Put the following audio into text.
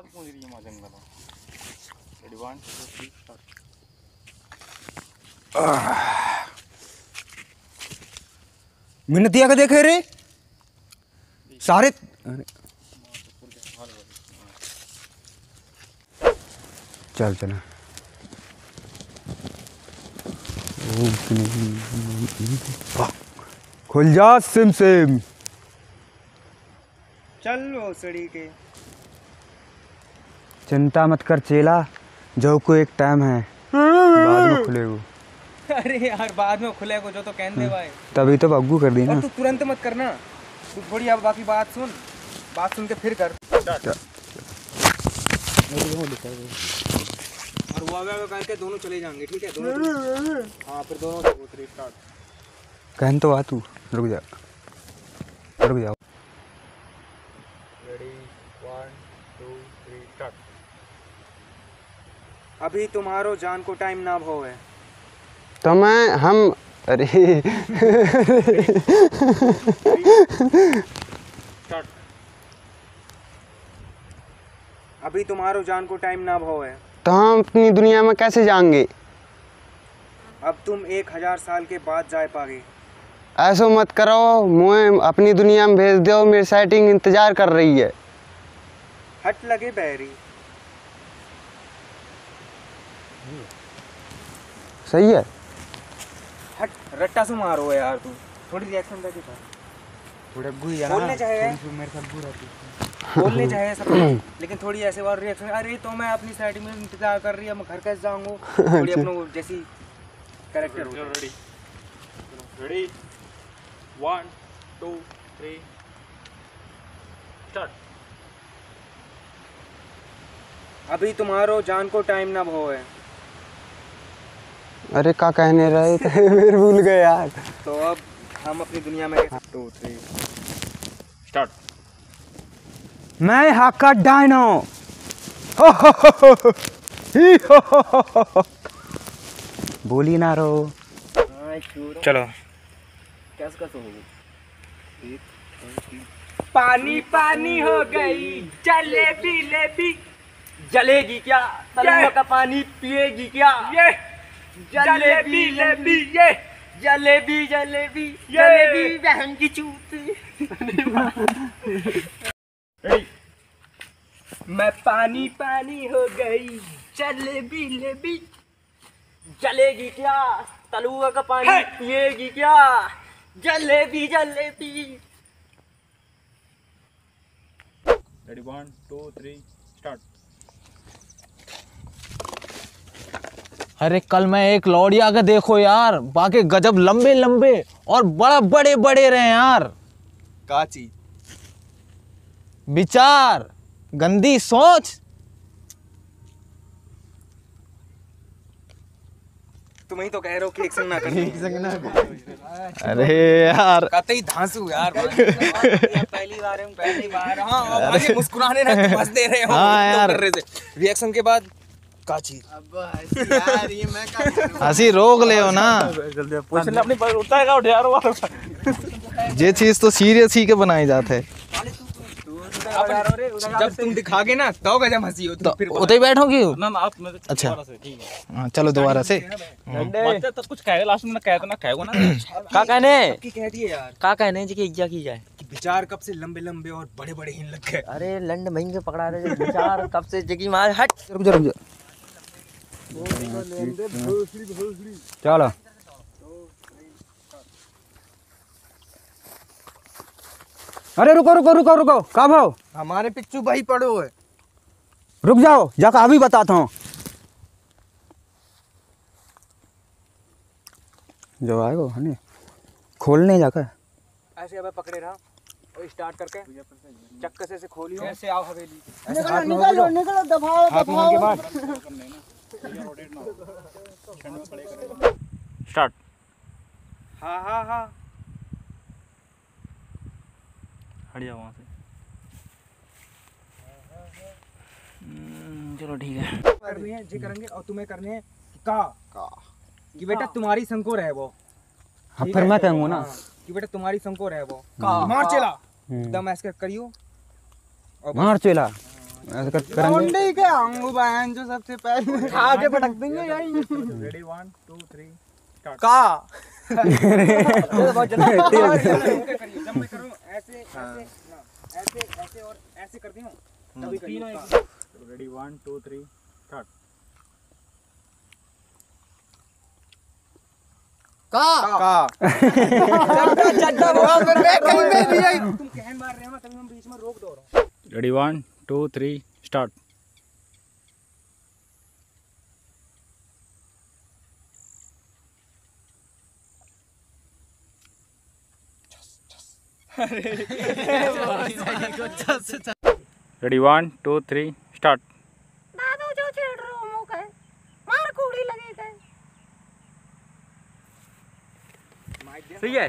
आवाज़ कौन रही है माँ जंगल ready one two three start मिन्नतिया के देखे रे सारे चल चल। खुल जा सिम सिम चलो सड़ी के। चिंता मत कर चेला। जो को एक टाइम है बाद में खुलेगा। अरे यार बाद में खुले जो तो कहने दे भाई तभी तो बग्गू कर दी ना। तू तुरंत मत करना। तू थोड़ी अब बाकी बात सुन। बात सुन के फिर कर। और वो आगे करके दोनों चले जाएँगे ठीक है? दोनों हाँ फिर दोनों स्टार्ट कहन तो आ तू रुक जा। रुक जा ready one two three start अभी तुम्हारो जान को टाइम ना भो है तो मैं हम अरे। अभी तुम्हारो जान को टाइम ना भो है तो हम अपनी दुनिया में कैसे जाएँगे? अब तुम एक हज़ार साल के बाद जा पागे। ऐसो मत करो मुझे अपनी दुनिया में भेज दो मेरी सेटिंग इंतज़ार कर रही है। हट लगे बैरी। सही है? हट रट्टा से मारो यार तू। थोड़ी रिएक्शन दे दिखा थोड़ा गुई बोलने चाहे मेरे साथ बुरा थी बोलने चाहे सब लेकिन थोड़ी ऐसे बार रिएक्शन अरे तो मैं अपनी साइड में इंतज़ार कर रही है मैं घर कैसे जाऊँगा थोड़ी अपनों जैसी कैरेक्टर चलो ready ready one two three start अभी तुम्हारो जान को टाइम ना भो है अरे का कहने रहे थे मेरे भूल गए यार। तो अब हम अपनी दुनिया में टू थ्री स्टार्ट मैं हाका डायनो। हो हो हो हो हो। ही हो हो हो हो हो। बोली ना रो। चलो। कैसे कैसे होगी पानी पानी हो गई। जलेबी लेबी। जलेगी क्या? का पानी पिएगी क्या? ये। जलेबी लेबी ये। जलेबी जलेबी जलेबी बहन की चूती। मैं पानी पानी हो गई। जलेबी लेबी। जलेगी क्या? तलुआ का पानी पिएगी क्या? Jalebi jalebi. Ready one two three start अरे कल मैं एक लौड़िया के देखो यार। बाकी गजब लंबे लंबे और बड़ा बड़े बड़े रहे यार। काची। विचार गंदी सोच। तुम ही तो कह रहे हो कि एक्शन ना करनी अरे यार। कहते ही धांसू यार। पहली बार हूँ पहली बार। हाँ आगे मुस्कुराने ना तुम हंस दे रहे हो। हाँ यार। कर रहे थे। रिएक्शन के बाद काची। हँसी रोक ले हो ना अपनी यार ये चीज़ तो सीरियस ही के बनाई जाते है। जब तुम दिखागे ना तो गजब हँसी हो तो फिर उधर ही बैठोगी? ना ना आप मैं अच्छा। दोबारा से, हाँ, चलो दोबारा से। बच्चा तब कुछ कहेगा लास्ट में कहेगा ना कहेगा ना। का कहने की कह दिए यार? का कहने जी की इज्जा की जाए कि विचार कब से लंबे लंबे और बड़े बड़े हिन लग गए। अरे लंड महीन के पकड़ा रहे विचार कब से जगी मार हट। रुक जा रुक जा। चलो। अरे रुको रुको रुको रुको। का भाव हमारे पिच्चू भाई पड़ो है रुक जाओ जाकर अभी बताता हूँ। जो आएगा है ना? खोलने जाकर। ऐसे अब पकड़े रहा। और स्टार्ट करके। चक्कर से खोलियो ऐसे आओ हवेली। निकलो निकलो दबाओ बाद स्टार्ट हाँ हाँ हाँ। हट जाओ वहाँ से। हम्म, चलो ठीक है। करनी है जी करेंगे और तुम्हें करने है का। का। कि बेटा तुम्हारी संकोर है वो। हाँ फिर मैं कहूँगा ना। हाँ, कि बेटा तुम्हारी संकोर है वो। का मार चला। हम्म। दम ऐसे करियो। और मार चेला। ऐसे कर करेंगे। के आऊँगा बहन जो सबसे पहले आगे पटक देंगे रेडी वन टू थ्री का? जब मैं करूँ ऐसे ऐसे ना, ऐसे ऐसे और ऐसे करती हूँ। तभी करिए। का। Ready one two three start तुम कहन मार रहे हो ना तभी हम बीच में रोक दो। रहा हूँ ready one two three start ready one two three start दादू जो छेड़ रहे हो मुँह के मार कूड़ी लगे सही है?